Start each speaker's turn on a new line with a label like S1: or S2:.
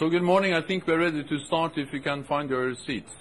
S1: So good morning. I think we're ready to start if you can find your seats.